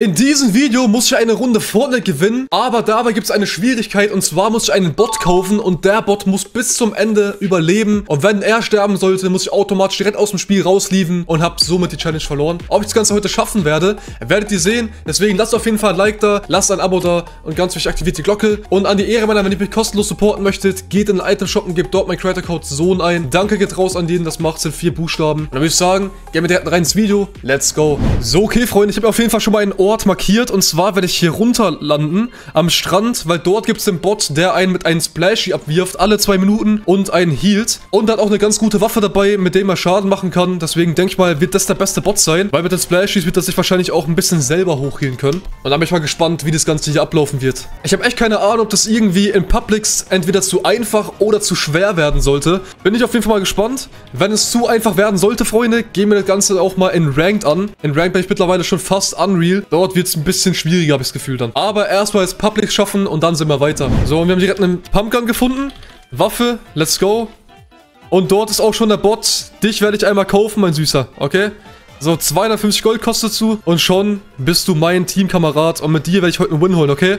In diesem Video muss ich eine Runde Fortnite gewinnen, aber dabei gibt es eine Schwierigkeit und zwar muss ich einen Bot kaufen und der Bot muss bis zum Ende überleben und wenn er sterben sollte, muss ich automatisch direkt aus dem Spiel rauslieven und habe somit die Challenge verloren. Ob ich das Ganze heute schaffen werde, werdet ihr sehen, deswegen lasst auf jeden Fall ein Like da, lasst ein Abo da und ganz wichtig, aktiviert die Glocke und an die Ehre meiner, wenn ihr mich kostenlos supporten möchtet, geht in den Item Shop und gebt dort mein Creator Code Sohn ein. Danke geht raus an jeden, das macht, sind vier Buchstaben. Und dann würde ich sagen, gehen wir direkt rein ins Video, let's go. So, okay Freunde, ich habe auf jeden Fall schon mal einen Ort Ort markiert und zwar werde ich hier runter landen am Strand, weil dort gibt es den Bot, der einen mit einem Splashy abwirft, alle zwei Minuten und einen healt. Und hat auch eine ganz gute Waffe dabei, mit dem er Schaden machen kann. Deswegen denke ich mal, wird das der beste Bot sein, weil mit den Splashies wird er sich wahrscheinlich auch ein bisschen selber hochhealen können. Und da bin ich mal gespannt, wie das Ganze hier ablaufen wird. Ich habe echt keine Ahnung, ob das irgendwie in Publics entweder zu einfach oder zu schwer werden sollte. Bin ich auf jeden Fall mal gespannt. Wenn es zu einfach werden sollte, Freunde, gehen wir das Ganze auch mal in Ranked an. In Ranked bin ich mittlerweile schon fast Unreal. Dort wird es ein bisschen schwieriger, habe ich das Gefühl dann. Aber erstmal das Public schaffen und dann sind wir weiter. So, und wir haben direkt einen Pumpgun gefunden. Waffe, let's go. Und dort ist auch schon der Bot. Dich werde ich einmal kaufen, mein Süßer, okay? So, 250 Gold kostet du und schon bist du mein Teamkamerad und mit dir werde ich heute einen Win holen, okay?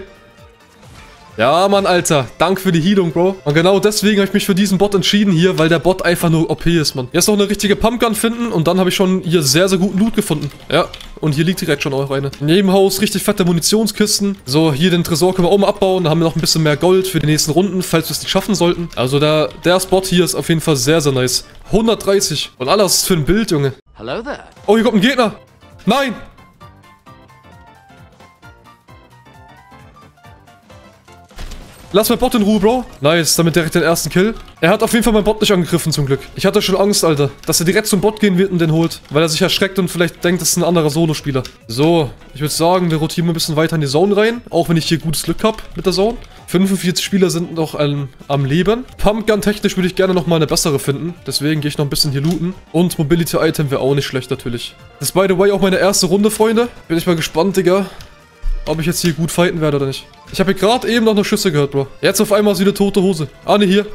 Ja, Mann, Alter. Danke für die Healung, Bro. Und genau deswegen habe ich mich für diesen Bot entschieden hier, weil der Bot einfach nur OP ist, Mann. Jetzt noch eine richtige Pumpgun finden und dann habe ich schon hier sehr, sehr guten Loot gefunden. Ja, und hier liegt direkt schon auch eine. Nebenhaus, richtig fette Munitionskisten. So, hier den Tresor können wir auch mal abbauen. Da haben wir noch ein bisschen mehr Gold für die nächsten Runden, falls wir es nicht schaffen sollten. Also der, der Spot hier ist auf jeden Fall sehr, sehr nice. 130. Und alles für ein Bild, Junge. Hello there. Oh, hier kommt ein Gegner. Nein! Lass mein Bot in Ruhe, Bro. Nice, damit direkt den ersten Kill. Er hat auf jeden Fall meinen Bot nicht angegriffen, zum Glück. Ich hatte schon Angst, Alter, dass er direkt zum Bot gehen wird und den holt. Weil er sich erschreckt und vielleicht denkt, das ist ein anderer Solo-Spieler. So, ich würde sagen, wir rotieren mal ein bisschen weiter in die Zone rein. Auch wenn ich hier gutes Glück habe mit der Zone. 45 Spieler sind noch ähm, am Leben. Pumpgun-technisch würde ich gerne nochmal eine bessere finden. Deswegen gehe ich noch ein bisschen hier looten. Und Mobility-Item wäre auch nicht schlecht, natürlich. Das ist, by the way, auch meine erste Runde, Freunde. Bin ich mal gespannt, Digga ob ich jetzt hier gut fighten werde oder nicht. Ich habe hier gerade eben noch eine Schüsse gehört, Bro. Jetzt auf einmal ist wieder tote Hose. Ah, ne, hier.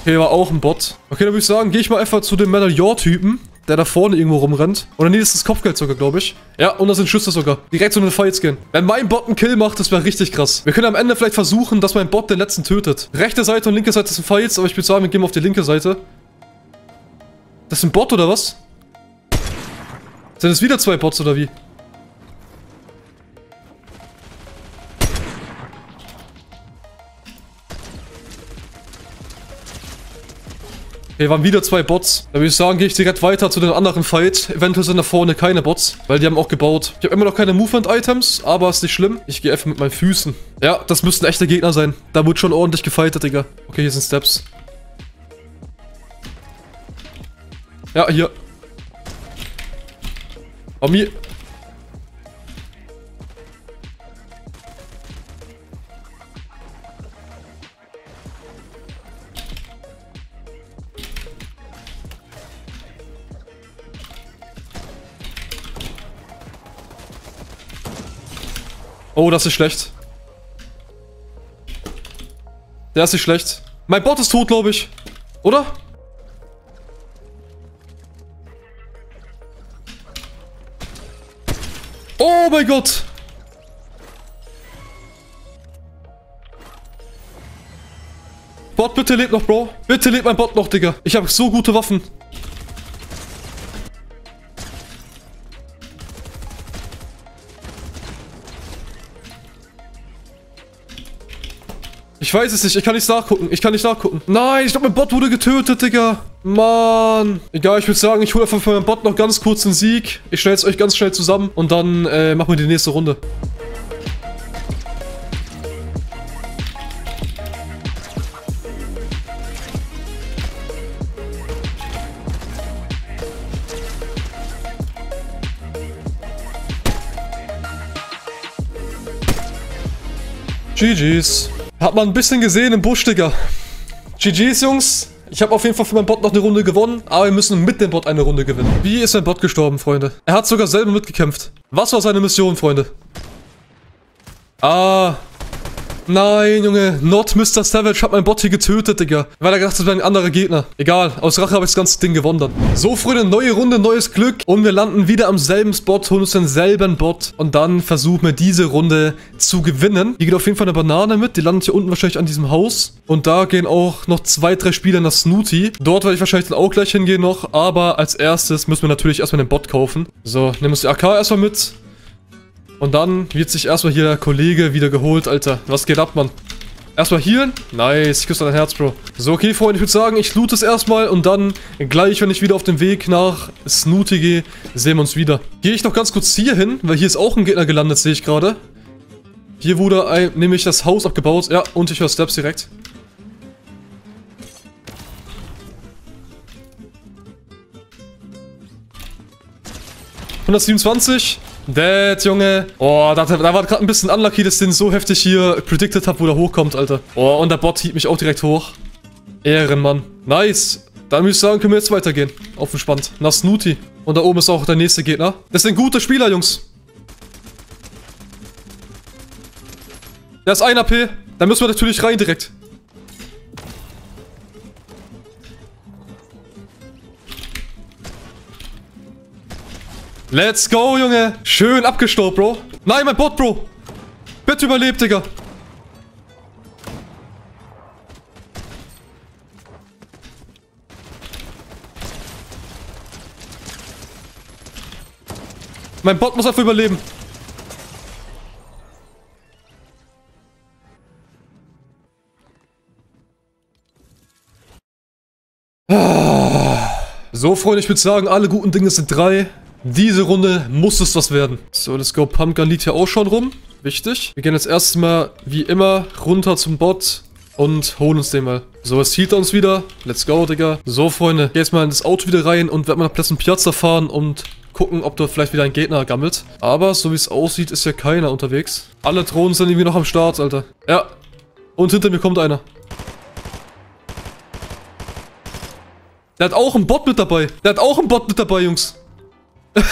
Okay, war auch ein Bot. Okay, dann würde ich sagen, gehe ich mal einfach zu dem Medaillon-Typen, der da vorne irgendwo rumrennt. Oder nee, das ist das Kopfgeld sogar, glaube ich. Ja, und da sind Schüsse sogar. Direkt zu den Fights gehen. Wenn mein Bot einen Kill macht, das wäre richtig krass. Wir können am Ende vielleicht versuchen, dass mein Bot den letzten tötet. Rechte Seite und linke Seite sind Fights, aber ich würde sagen, wir gehen auf die linke Seite. Das ist ein Bot oder was? Sind es wieder zwei Bots oder wie? Okay, waren wieder zwei Bots. Da würde ich sagen, gehe ich direkt weiter zu den anderen Fight. Eventuell sind da vorne keine Bots, weil die haben auch gebaut. Ich habe immer noch keine Movement-Items, aber ist nicht schlimm. Ich gehe einfach mit meinen Füßen. Ja, das müssten echte Gegner sein. Da wird schon ordentlich gefightet, Digga. Okay, hier sind Steps. Ja, hier. Bei mir... Oh, das ist schlecht. Der ist nicht schlecht. Mein Bot ist tot, glaube ich. Oder? Mein Gott! Bot, bitte lebt noch, Bro. Bitte lebt mein Bot noch, Digga. Ich habe so gute Waffen. Ich weiß es nicht. Ich kann nicht nachgucken. Ich kann nicht nachgucken. Nein, ich glaube, mein Bot wurde getötet, Digga. Mann. Egal, ich würde sagen, ich hole einfach für meinen Bot noch ganz kurz einen Sieg. Ich stelle es euch ganz schnell zusammen und dann äh, machen wir die nächste Runde. GG's. Hat man ein bisschen gesehen im Busch, Digga. GG's, Jungs. Ich habe auf jeden Fall für meinen Bot noch eine Runde gewonnen, aber wir müssen mit dem Bot eine Runde gewinnen. Wie ist mein Bot gestorben, Freunde? Er hat sogar selber mitgekämpft. Was war seine Mission, Freunde? Ah. Nein, Junge. Not Mr. Savage hat mein Bot hier getötet, Digga. Weil er gedacht hat, das wäre ein anderer Gegner. Egal. Aus Rache habe ich das ganze Ding gewonnen dann. So, Freunde, neue Runde, neues Glück. Und wir landen wieder am selben Spot, holen uns denselben Bot. Und dann versuchen wir diese Runde zu gewinnen. Hier geht auf jeden Fall eine Banane mit. Die landet hier unten wahrscheinlich an diesem Haus. Und da gehen auch noch zwei, drei Spieler nach Snooty. Dort werde ich wahrscheinlich dann auch gleich hingehen noch. Aber als erstes müssen wir natürlich erstmal den Bot kaufen. So, nehmen uns die AK erstmal mit. Und dann wird sich erstmal hier der Kollege wieder geholt, Alter. Was geht ab, Mann? Erstmal hier. Nice, ich küsse dein Herz, Bro. So, okay, Freunde, ich würde sagen, ich loot es erstmal und dann gleich, wenn ich wieder auf dem Weg nach Snooty gehe, sehen wir uns wieder. Gehe ich noch ganz kurz hier hin, weil hier ist auch ein Gegner gelandet, sehe ich gerade. Hier wurde ein, nämlich das Haus abgebaut. Ja, und ich höre Steps direkt. ...127. Dead, Junge. Oh, da, da war gerade ein bisschen unlucky, dass ich den so heftig hier predicted habe, wo der hochkommt, Alter. Oh, und der Bot hielt mich auch direkt hoch. Ehrenmann. Nice. Dann würde ich sagen, können wir jetzt weitergehen. Auf entspannt. Nach Snooty. Und da oben ist auch der nächste Gegner. Das sind gute Spieler, Jungs. Der ist ein AP. Da müssen wir natürlich rein direkt. Let's go, Junge. Schön abgestaubt, Bro. Nein, mein Bot, Bro. Bitte überlebt, Digga. Mein Bot muss einfach überleben. So, Freunde, ich würde sagen, alle guten Dinge sind drei. Diese Runde muss es was werden. So, let's go. Pumpgun liegt hier auch schon rum. Wichtig. Wir gehen jetzt erstmal, wie immer, runter zum Bot und holen uns den mal. So, es hielt uns wieder. Let's go, Digga. So, Freunde. Geh jetzt mal in das Auto wieder rein und werden mal nach Pleasant Piazza fahren und gucken, ob dort vielleicht wieder ein Gegner gammelt. Aber so wie es aussieht, ist ja keiner unterwegs. Alle Drohnen sind irgendwie noch am Start, Alter. Ja. Und hinter mir kommt einer. Der hat auch einen Bot mit dabei. Der hat auch einen Bot mit dabei, Jungs.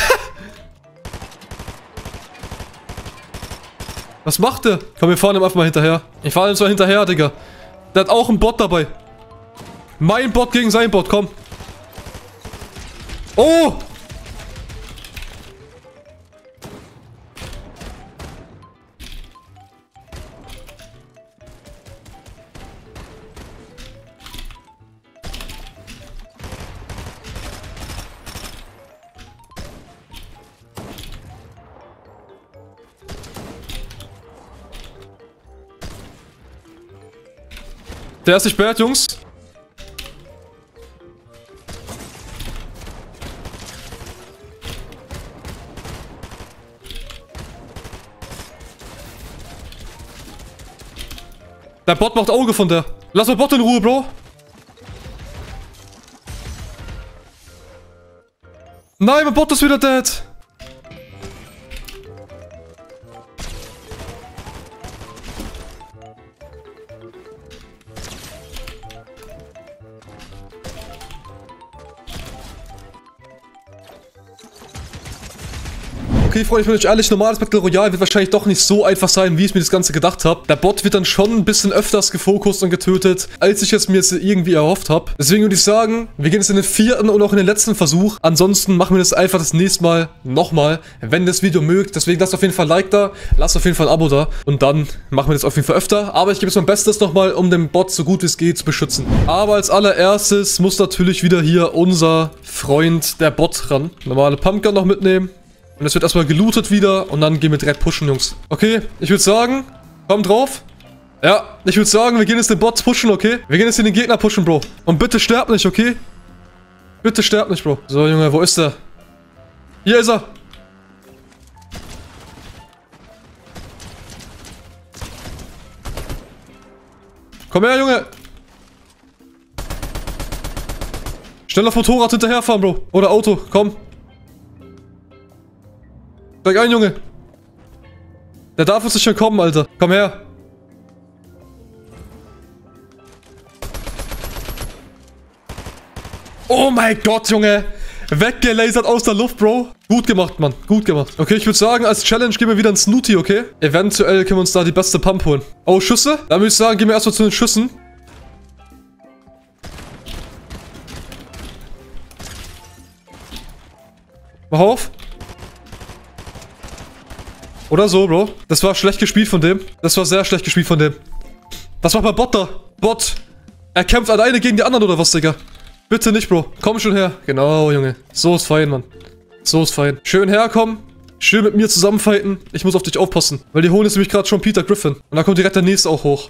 Was macht der? Komm, wir fahren ihm einfach mal hinterher. Ich fahre ihm zwar hinterher, Digga. Der hat auch einen Bot dabei. Mein Bot gegen sein Bot, komm. Oh! Der ist nicht bad, Jungs. Der Bot macht Auge von der. Lass mal Bot in Ruhe, Bro. Nein, mein Bot ist wieder dead. Okay, Freunde, ich bin euch ehrlich, normales Battle Royale wird wahrscheinlich doch nicht so einfach sein, wie ich mir das Ganze gedacht habe. Der Bot wird dann schon ein bisschen öfters gefokust und getötet, als ich es mir jetzt irgendwie erhofft habe. Deswegen würde ich sagen, wir gehen jetzt in den vierten und auch in den letzten Versuch. Ansonsten machen wir das einfach das nächste Mal nochmal, wenn das Video mögt. Deswegen lasst auf jeden Fall ein Like da, lasst auf jeden Fall ein Abo da und dann machen wir das auf jeden Fall öfter. Aber ich gebe jetzt mein Bestes nochmal, um den Bot so gut wie es geht zu beschützen. Aber als allererstes muss natürlich wieder hier unser Freund, der Bot, ran. Normale Pumpgun noch mitnehmen. Und es wird erstmal gelootet wieder und dann gehen wir direkt pushen, Jungs. Okay, ich würde sagen, komm drauf. Ja, ich würde sagen, wir gehen jetzt den Bots pushen, okay? Wir gehen jetzt den Gegner pushen, Bro. Und bitte sterb nicht, okay? Bitte sterb nicht, Bro. So, Junge, wo ist der? Hier ist er. Komm her, Junge. Schnell auf Motorrad hinterherfahren, Bro. Oder Auto, komm. Steig ein, Junge. Der darf uns nicht schon kommen, Alter. Komm her. Oh mein Gott, Junge. Weggelasert aus der Luft, Bro. Gut gemacht, Mann. Gut gemacht. Okay, ich würde sagen, als Challenge gehen wir wieder ins Snooty, okay? Eventuell können wir uns da die beste Pump holen. Oh, Schüsse? Dann würde ich sagen, gehen wir erstmal zu den Schüssen. Mach auf. Oder so, Bro. Das war schlecht gespielt von dem. Das war sehr schlecht gespielt von dem. Was macht mein Bot da? Bot. Er kämpft alleine gegen die anderen oder was, Digga? Bitte nicht, Bro. Komm schon her. Genau, Junge. So ist fein, Mann. So ist fein. Schön herkommen. Schön mit mir zusammenfighten. Ich muss auf dich aufpassen. Weil die holen jetzt nämlich gerade schon Peter Griffin. Und dann kommt direkt der nächste auch hoch.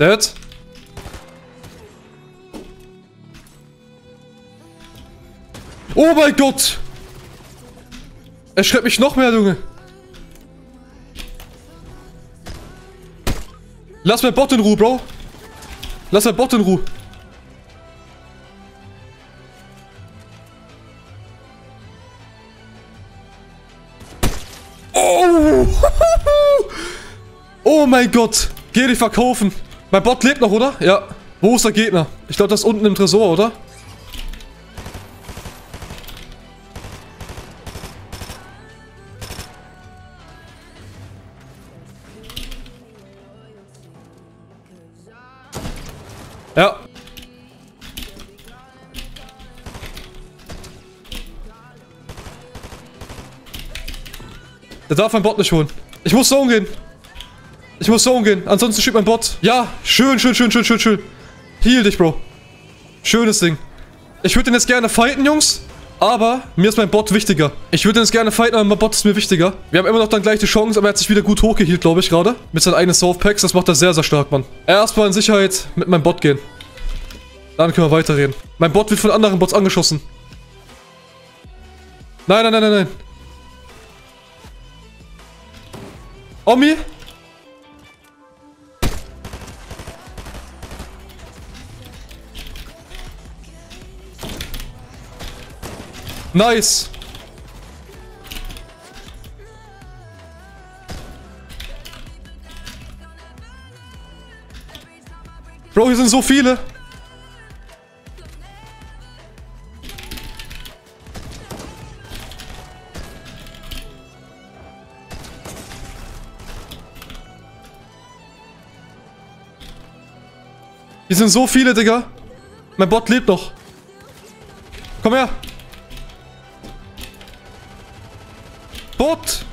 Dead. Oh mein Gott! Er schreibt mich noch mehr, Junge. Lass mein Bot in Ruhe, Bro. Lass mein Bot in Ruhe. Oh! Oh mein Gott. Geh dich verkaufen. Mein Bot lebt noch, oder? Ja. Wo ist der Gegner? Ich glaube, das ist unten im Tresor, oder? Ja. Der darf mein Bot nicht holen. Ich muss so umgehen. Ich muss so umgehen. Ansonsten schiebt mein Bot. Ja, schön, schön, schön, schön, schön, schön. Heal dich, Bro. Schönes Ding. Ich würde den jetzt gerne fighten, Jungs. Aber mir ist mein Bot wichtiger. Ich würde jetzt gerne fighten, aber mein Bot ist mir wichtiger. Wir haben immer noch dann gleich die Chance, aber er hat sich wieder gut hochgehielt, glaube ich, gerade. Mit seinen eigenen Softpacks. Das macht er sehr, sehr stark, Mann. Erstmal in Sicherheit mit meinem Bot gehen. Dann können wir weiterreden. Mein Bot wird von anderen Bots angeschossen. Nein, nein, nein, nein, nein. Omi? Nice. Bro, hier sind so viele. Hier sind so viele, Digga. Mein Bot lebt noch. Komm her. Bot.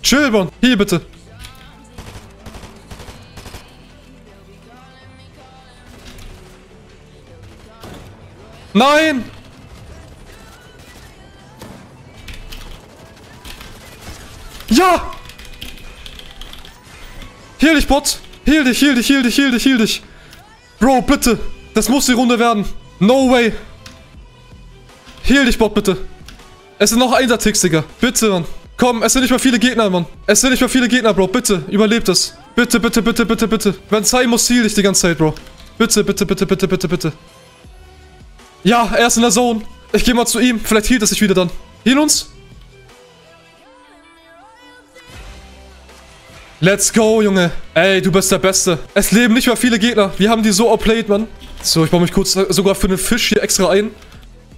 Chill, Bon. Hier, bitte. Nein! Ja! Heal dich, Bot! Heal dich, heal dich, heal dich, heal dich, heal dich! Bro, bitte! Das muss die Runde werden! No way! Heal dich, Bot, bitte! Es sind noch Einser-Ticks, Digga. Bitte, Mann. Komm, es sind nicht mehr viele Gegner, Mann. Es sind nicht mehr viele Gegner, Bro. Bitte, überlebt es. Bitte, bitte, bitte, bitte, bitte. Wenn sein muss, heal dich die ganze Zeit, Bro. Bitte, bitte, bitte, bitte, bitte, bitte. Ja, er ist in der Zone. Ich gehe mal zu ihm. Vielleicht hielt es sich wieder dann. Heal uns? Let's go, Junge. Ey, du bist der Beste. Es leben nicht mehr viele Gegner. Wir haben die so outplayed, Mann. So, ich baue mich kurz sogar für einen Fisch hier extra ein.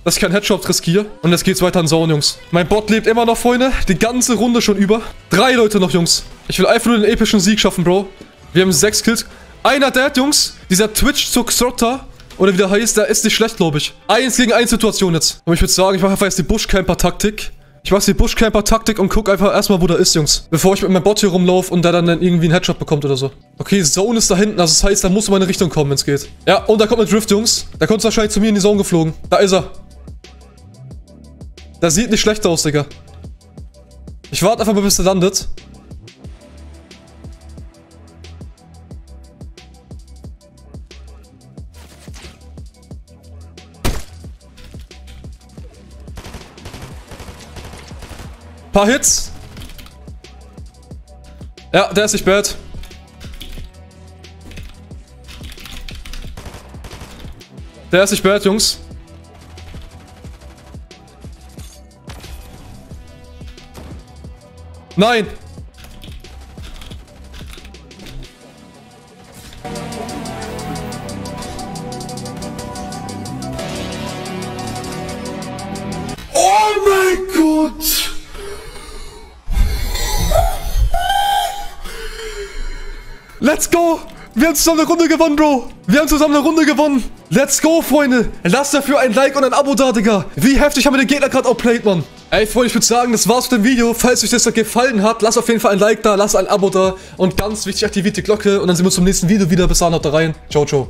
Dass ich keinen Headshot riskiere. Und jetzt geht's weiter in Zone, Jungs. Mein Bot lebt immer noch, Freunde. Die ganze Runde schon über. Drei Leute noch, Jungs. Ich will einfach nur den epischen Sieg schaffen, Bro. Wir haben sechs Kills. Einer dead, Jungs. Dieser Twitch-Zuxrotta. Oder wie der heißt, der ist nicht schlecht, glaube ich. Eins gegen eins Situation jetzt. Und ich würde sagen, ich mache einfach jetzt die Bushcamper-Taktik. Ich mache die Bushcamper-Taktik und guck einfach erstmal, wo der ist, Jungs. Bevor ich mit meinem Bot hier rumlaufe und der dann irgendwie einen Headshot bekommt oder so. Okay, Zone ist da hinten. Also das heißt, da muss in meine Richtung kommen, wenn es geht. Ja, und da kommt eine Drift, Jungs. Da kommt wahrscheinlich zu mir in die Zone geflogen. Da ist er. Das sieht nicht schlecht aus, Digga. Ich warte einfach mal, bis er landet. Paar Hits. Ja, der ist nicht bad. Der ist nicht bad, Jungs. Nein! Let's go. Wir haben zusammen eine Runde gewonnen, Bro. Wir haben zusammen eine Runde gewonnen. Let's go, Freunde. Lasst dafür ein Like und ein Abo da, Digga. Wie heftig haben wir den Gegner gerade outplayed, Mann. Ey, Freunde, ich würde sagen, das war's mit dem Video. Falls euch das gefallen hat, lasst auf jeden Fall ein Like da, lasst ein Abo da. Und ganz wichtig, aktiviert die Glocke. Und dann sehen wir uns zum nächsten Video wieder. Bis dann, haut da rein. Ciao, ciao.